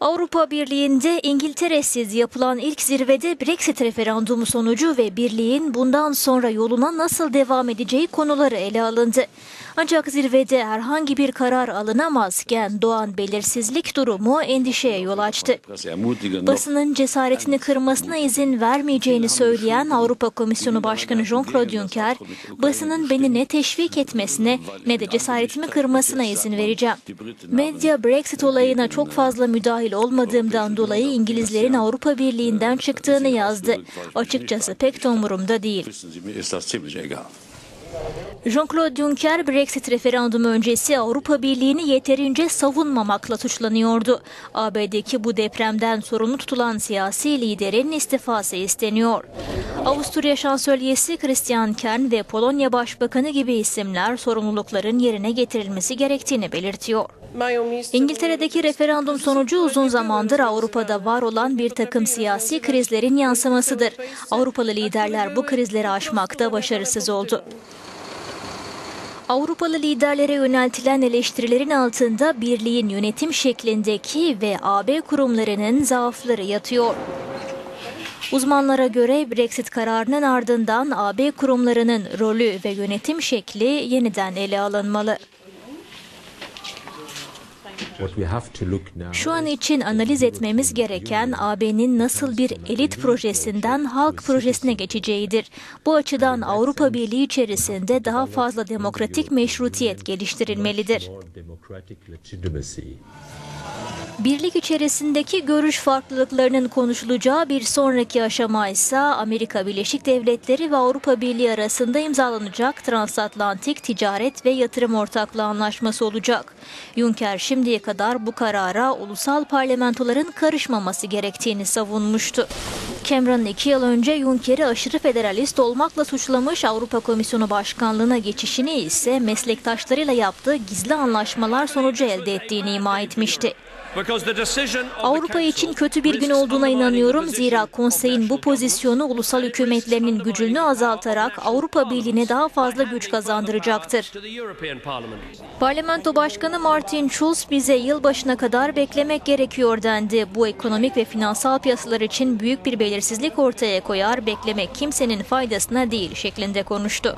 Avrupa Birliği'nde İngiltere'siz yapılan ilk zirvede Brexit referandumu sonucu ve birliğin bundan sonra yoluna nasıl devam edeceği konuları ele alındı. Ancak zirvede herhangi bir karar alınamazken doğan belirsizlik durumu endişeye yol açtı. Basının cesaretini kırmasına izin vermeyeceğini söyleyen Avrupa Komisyonu Başkanı Jean-Claude Juncker, basının beni ne teşvik etmesine ne de cesaretimi kırmasına izin vereceğim. Medya Brexit olayına çok fazla müdahil olmadığımdan dolayı İngilizlerin Avrupa Birliği'nden çıktığını yazdı. Açıkçası pek de umurumda değil. Jean-Claude Juncker Brexit referandumu öncesi Avrupa Birliği'ni yeterince savunmamakla suçlanıyordu. AB'deki bu depremden sorumlu tutulan siyasi liderin istifası isteniyor. Avusturya Şansölyesi Christian Kern ve Polonya Başbakanı gibi isimler sorumlulukların yerine getirilmesi gerektiğini belirtiyor. İngiltere'deki referandum sonucu uzun zamandır Avrupa'da var olan bir takım siyasi krizlerin yansımasıdır. Avrupalı liderler bu krizleri aşmakta başarısız oldu. Avrupalı liderlere yöneltilen eleştirilerin altında birliğin yönetim şeklindeki ve AB kurumlarının zaafları yatıyor. Uzmanlara göre Brexit kararının ardından AB kurumlarının rolü ve yönetim şekli yeniden ele alınmalı. Şu an için analiz etmemiz gereken AB'nin nasıl bir elit projesinden halk projesine geçeceğidir. Bu açıdan Avrupa Birliği içerisinde daha fazla demokratik meşrutiyet geliştirilmelidir. Birlik içerisindeki görüş farklılıklarının konuşulacağı bir sonraki aşama ise Amerika Birleşik Devletleri ve Avrupa Birliği arasında imzalanacak transatlantik ticaret ve yatırım ortaklığı anlaşması olacak. Juncker şimdiye kadar bu karara ulusal parlamentoların karışmaması gerektiğini savunmuştu. Cameron iki yıl önce Juncker'i aşırı federalist olmakla suçlamış Avrupa Komisyonu Başkanlığı'na geçişini ise meslektaşlarıyla yaptığı gizli anlaşmalar sonucu elde ettiğini ima etmişti. Avrupa için kötü bir gün olduğuna inanıyorum. Zira konseyin bu pozisyonu ulusal hükümetlerinin gücünü azaltarak Avrupa Birliği'ne daha fazla güç kazandıracaktır. Parlamento Başkanı Martin Schulz bize yılbaşına kadar beklemek gerekiyor dendi. Bu ekonomik ve finansal piyasalar için büyük bir belirsizlik ortaya koyar. Beklemek kimsenin faydasına değil şeklinde konuştu.